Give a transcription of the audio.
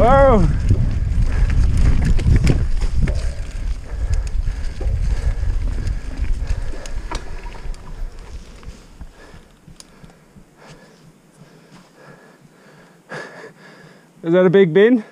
Oh! Is that a big bin?